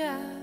sky.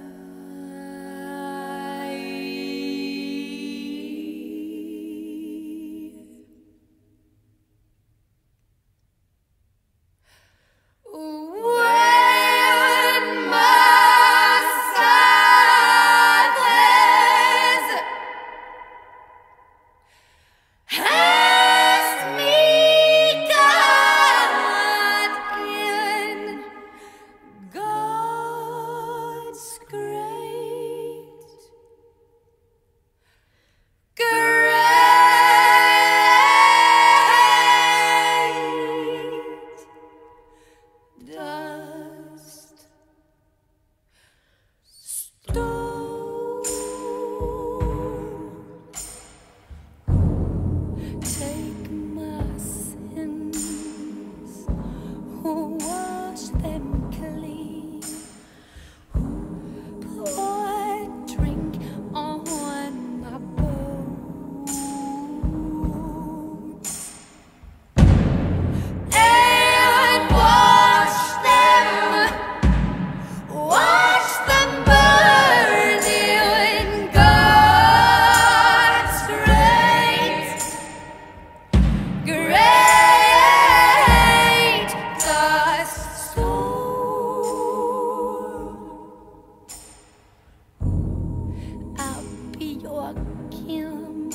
Joachim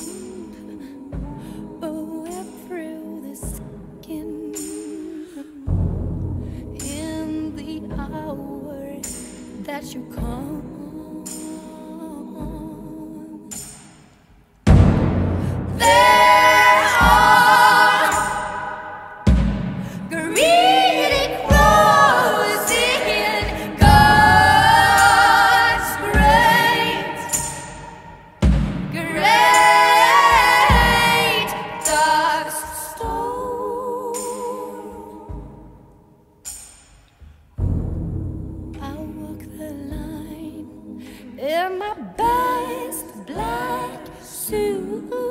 through the skin in the hour that you come. in my best black suit.